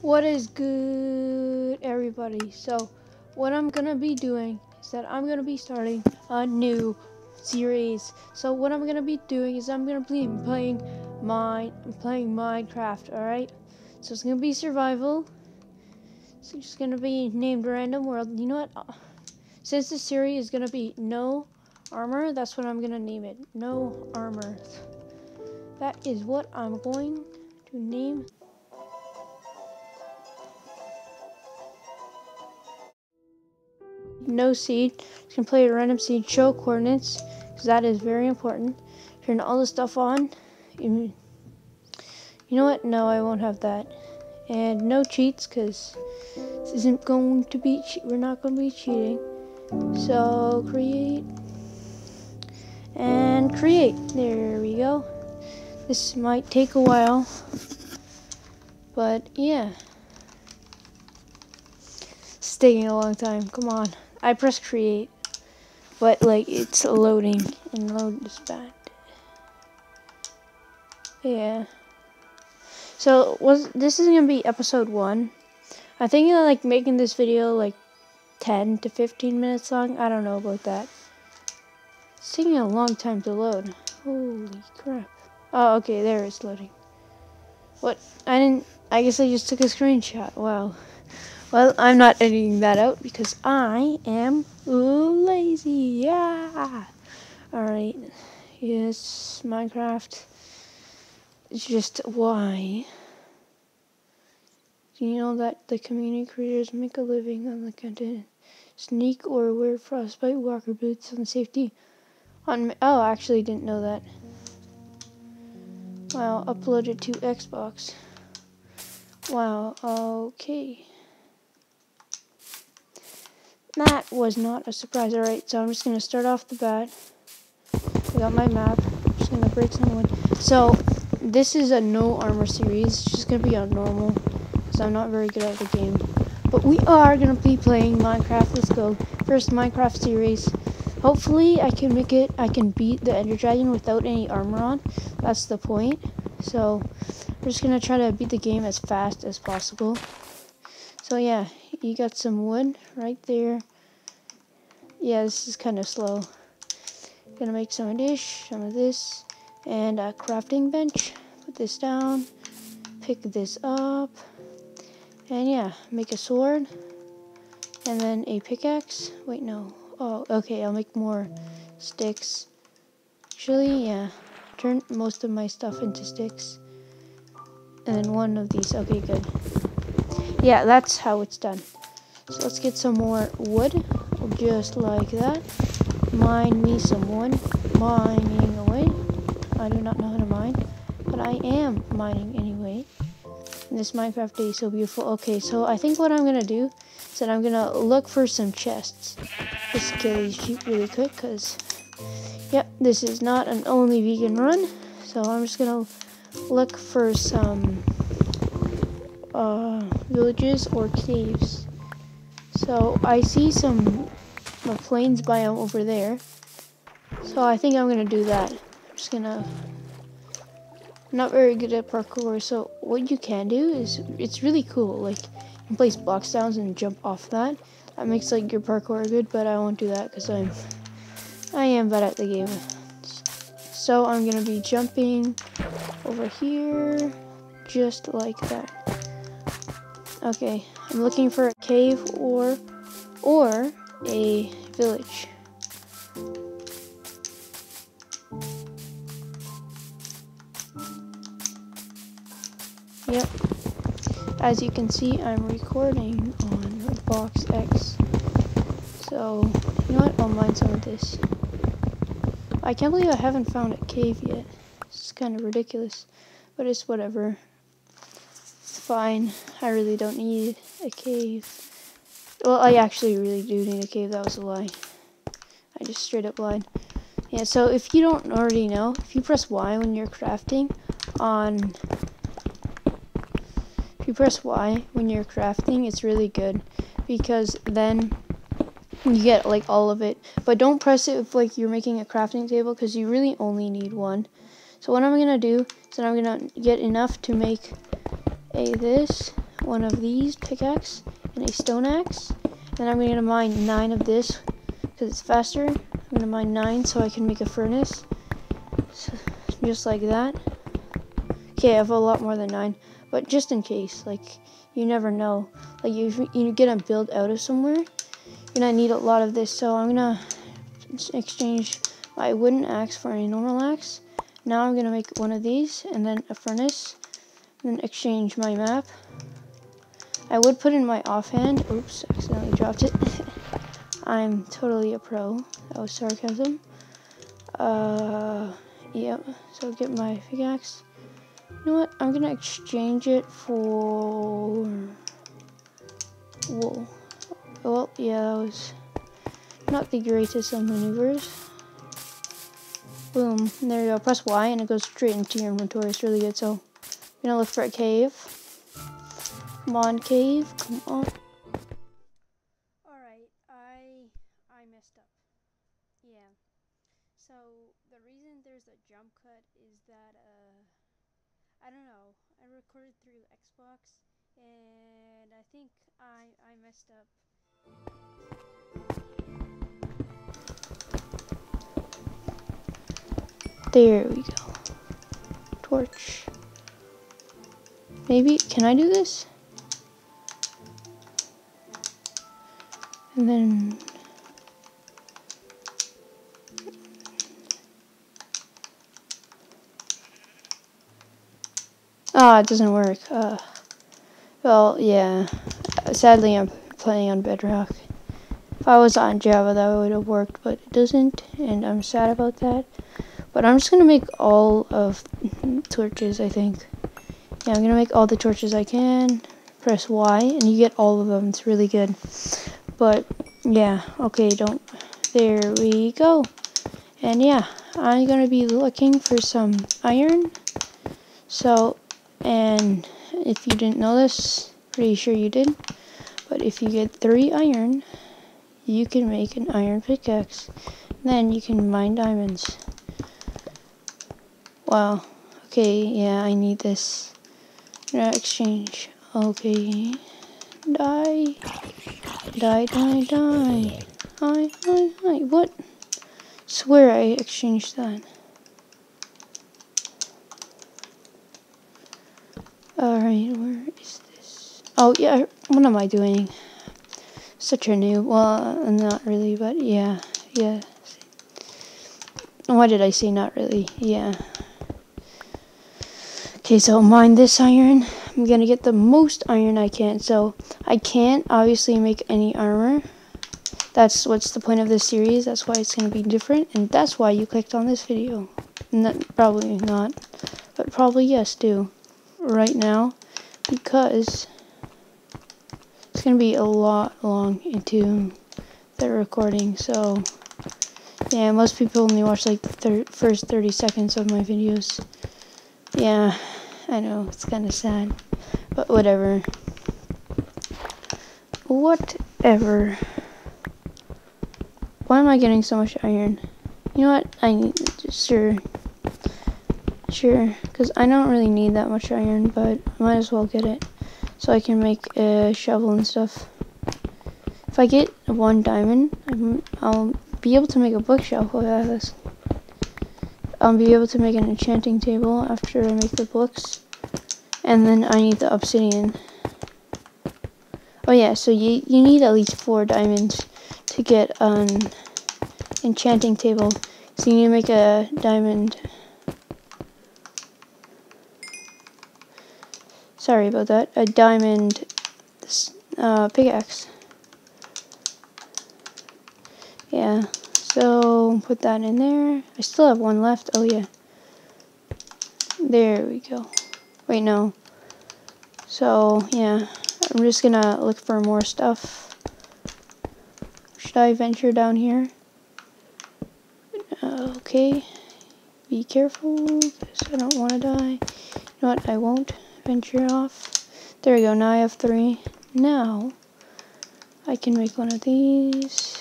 What is good, everybody? So, what I'm gonna be doing is that I'm gonna be starting a new series. So, what I'm gonna be doing is I'm gonna be playing mine, playing Minecraft. All right. So it's gonna be survival. So it's just gonna be named Random World. You know what? Uh, since the series is gonna be no armor, that's what I'm gonna name it. No armor. That is what I'm going to name no seed. You can play a random seed, show coordinates, because that is very important. Turn all the stuff on. You, you know what? No, I won't have that. And no cheats, because this isn't going to be, we're not going to be cheating. So, create. And create. There we go. This might take a while. But, yeah. It's taking a long time. Come on. I press create, but like it's loading and load is bad. Yeah. So was this is gonna be episode one. I think like making this video like 10 to 15 minutes long. I don't know about that. It's taking a long time to load. Holy crap. Oh, okay, there it's loading. What? I didn't. I guess I just took a screenshot. Wow. Well, I'm not editing that out because I am lazy. Yeah. Alright. Yes, Minecraft. Just why. Do you know that the community creators make a living on the content? Sneak or wear frostbite walker boots on safety. On oh, actually didn't know that. Wow, uploaded to Xbox. Wow, okay. That was not a surprise. Alright, so I'm just going to start off the bat. I got my map. I'm just going to break some wood. So, this is a no armor series. It's just going to be on normal. Because I'm not very good at the game. But we are going to be playing Minecraft. Let's go. First Minecraft series. Hopefully, I can make it. I can beat the Ender Dragon without any armor on. That's the point. So, we're just going to try to beat the game as fast as possible. So, yeah you got some wood right there. Yeah, this is kind of slow. Gonna make some of this, some of this, and a crafting bench. Put this down, pick this up, and yeah, make a sword, and then a pickaxe. Wait, no. Oh, okay, I'll make more sticks. Actually, yeah, turn most of my stuff into sticks. And then one of these. Okay, good yeah, that's how it's done. So let's get some more wood, just like that. Mine me some wood, mining away. I do not know how to mine, but I am mining anyway. This Minecraft day is so beautiful. Okay, so I think what I'm gonna do is that I'm gonna look for some chests. Just kill these sheep really quick, cause yep, this is not an only vegan run. So I'm just gonna look for some uh, villages or caves. So I see some a plains biome over there. So I think I'm gonna do that. I'm just gonna. Not very good at parkour, so what you can do is it's really cool. Like you can place block down and jump off that. That makes like your parkour good, but I won't do that because I'm I am bad at the game. So I'm gonna be jumping over here, just like that. Okay, I'm looking for a cave or or a village. Yep. As you can see, I'm recording on Box X. So, you know what? I'll mine some of this. I can't believe I haven't found a cave yet. It's kind of ridiculous, but it's whatever fine. I really don't need a cave. Well, I actually really do need a cave. That was a lie. I just straight up lied. Yeah, so if you don't already know, if you press Y when you're crafting on... If you press Y when you're crafting, it's really good. Because then you get like all of it. But don't press it if like you're making a crafting table because you really only need one. So what I'm to do is I'm to get enough to make a this one of these pickaxe and a stone axe. And I'm going to mine nine of this because it's faster. I'm going to mine nine so I can make a furnace. So, just like that. Okay, I have a lot more than nine. But just in case, like, you never know. Like, you, you get a build out of somewhere, you're to need a lot of this. So I'm going to exchange my wooden axe for a normal axe. Now I'm going to make one of these and then a furnace. Then exchange my map. I would put in my offhand. Oops, accidentally dropped it. I'm totally a pro. That was sarcasm. Uh, yep. So get my pickaxe. You know what? I'm gonna exchange it for wool. Well, yeah, that was not the greatest of maneuvers. Boom. There you go. Press Y and it goes straight into your inventory. It's really good. So, I'm gonna look for a cave. Come on, cave. Come on. Alright, I I messed up. Yeah. So, the reason there's a jump cut is that, uh, I don't know. I recorded through Xbox, and I think I I messed up. There we go. Torch. Maybe, can I do this? And then Ah, oh, it doesn't work. Uh, well, yeah. Sadly, I'm playing on Bedrock. If I was on Java, that would have worked, but it doesn't, and I'm sad about that. But I'm just gonna make all of torches, I think. Yeah, I'm gonna make all the torches I can. Press Y, and you get all of them. It's really good. But, yeah, okay, don't... There we go. And yeah, I'm gonna be looking for some iron. So, and if you didn't know this, pretty sure you did, but if you get three iron, you can make an iron pickaxe. Then you can mine diamonds. Wow. Okay, yeah, I need this. No exchange. Okay. Die. Die, die, die. Hi, hi, hi. What? Swear I exchanged that. Alright, where is this? Oh, yeah, what am I doing? Such a new, well, not really, but yeah, yeah. Why did I say not really? Yeah. Okay, so mine this iron. I'm gonna get the most iron I can. So, I can't obviously make any armor. That's what's the point of this series. That's why it's gonna be different. And that's why you clicked on this video. Not, probably not. But probably yes, do right now because it's to be a lot long into the recording. So, yeah, most people only watch like the thir first 30 seconds of my videos. Yeah, I know, it's kind of sad. But whatever. Whatever. Why am I getting so much iron? You know what? I need, sure. Sure, because I don't really need that much iron, but I might as well get it so I can make a shovel and stuff. If I get one diamond, I'll be able to make a bookshelf with this. I'll be able to make an enchanting table after I make the books. And then I need the obsidian. Oh yeah, so you, you need at least four diamonds to get an enchanting table. So you need to make a diamond Sorry about that. A diamond uh, pickaxe. Yeah, so put that in there. I still have one left. Oh, yeah. There we go. Wait, no. So, yeah. I'm just gonna look for more stuff. Should I venture down here? Okay. Be careful, I don't want to die. You know what? I won't venture off. There we go, now I have three. Now, I can make one of these.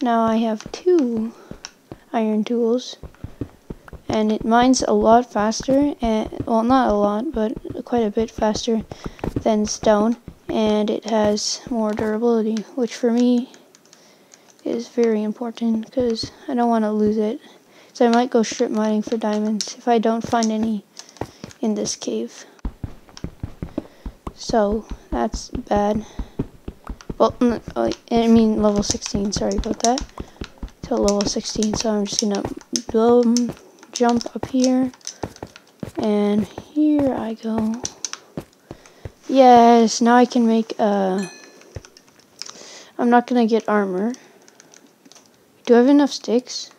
Now I have two iron tools. And it mines a lot faster, and well, not a lot, but quite a bit faster than stone, and it has more durability, which for me is very important because I don't want to lose it. So I might go strip mining for diamonds if I don't find any in this cave. So that's bad. Well, I mean level 16, sorry about that. To level 16, so I'm just gonna boom, jump up here. And here I go. Yes, now I can make, uh, I'm not gonna get armor. Do I have enough sticks?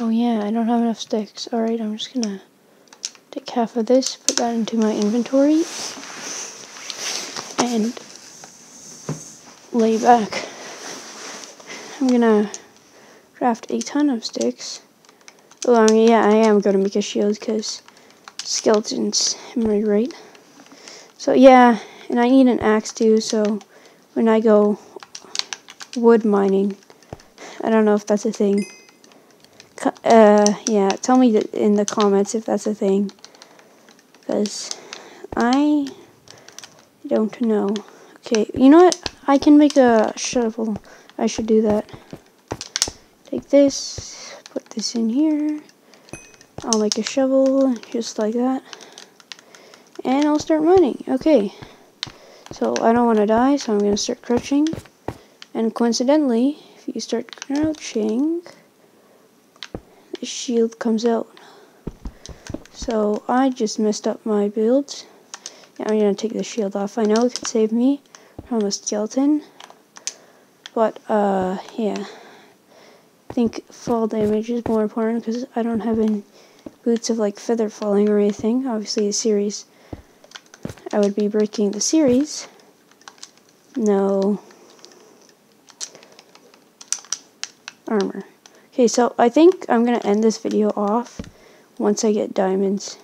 Oh yeah, I don't have enough sticks. Alright, I'm just gonna take half of this, put that into my inventory, and lay back. I'm gonna craft a ton of sticks. Mean, yeah, I am gonna make a shield because skeletons, am I right? So yeah, and I need an axe too, so when I go wood mining, I don't know if that's a thing. Uh, yeah, tell me in the comments if that's a thing. Because I don't know. Okay, you know what? I can make a shovel. I should do that. Take this, put this in here. I'll make a shovel, just like that. And I'll start mining. Okay. So I don't want to die, so I'm going to start crouching. And coincidentally, if you start crouching, the shield comes out. So I just messed up my build. I'm going to take the shield off. I know it could save me from a skeleton. But, uh, yeah. I think fall damage is more important because I don't have any boots of, like, feather falling or anything. Obviously, the series, I would be breaking the series. No. Armor. Okay, so I think I'm going to end this video off once I get diamonds.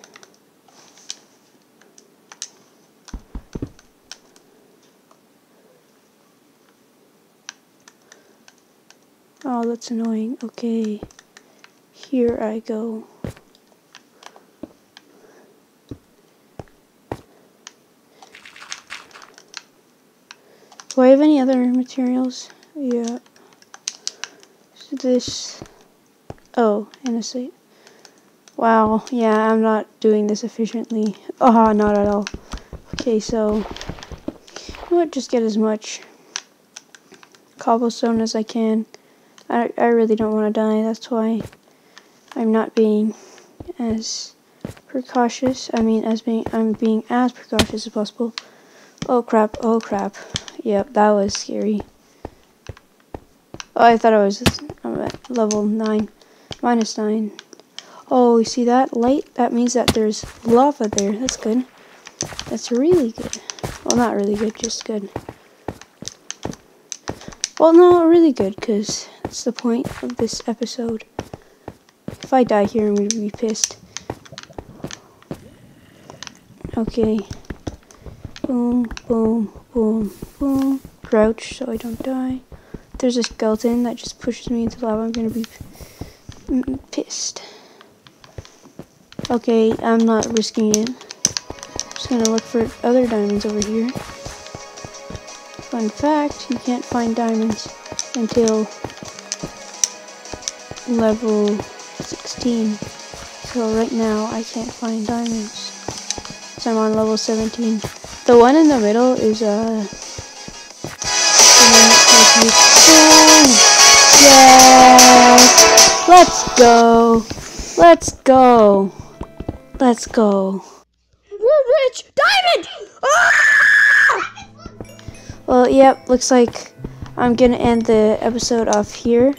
Oh, that's annoying. Okay, here I go. Do I have any other materials? Yeah. So this. Oh, innocent. Wow, yeah, I'm not doing this efficiently. Ah, oh, not at all. Okay, so. You know what? Just get as much cobblestone as I can. I, I really don't want to die. That's why I'm not being as precautious. I mean, as being I'm being as precautious as possible. Oh crap! Oh crap! Yep, that was scary. Oh, I thought I was I'm at level nine, minus nine. Oh, you see that light? That means that there's lava there. That's good. That's really good. Well, not really good, just good. Well, no, really good, because that's the point of this episode. If I die here, I'm going to be pissed. Okay. Boom, boom, boom, boom. Crouch so I don't die. There's a skeleton that just pushes me into lava, I'm going to be pissed. Okay, I'm not risking it. Just going to look for other diamonds over here. Fun fact, you can't find diamonds until level 16. So right now I can't find diamonds. So I'm on level 17. The one in the middle is uh Yes! Let's go! Let's go! Let's go. We're rich! Diamond! Ah! Well, yep, looks like I'm gonna end the episode off here.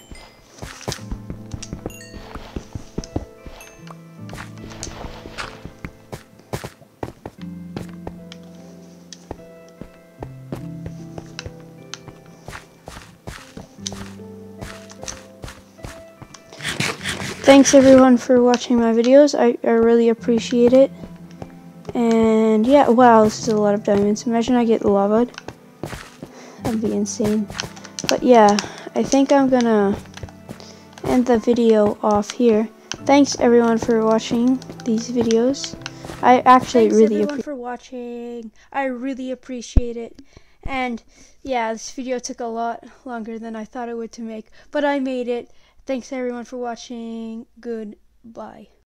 Thanks everyone for watching my videos. I, I really appreciate it. And yeah, wow, this is a lot of diamonds. Imagine I get lava. That'd be insane. But yeah, I think I'm gonna end the video off here. Thanks everyone for watching these videos. I actually Thanks really everyone appreciate. for watching. I really appreciate it. And yeah, this video took a lot longer than I thought it would to make, but I made it. Thanks everyone for watching. Goodbye.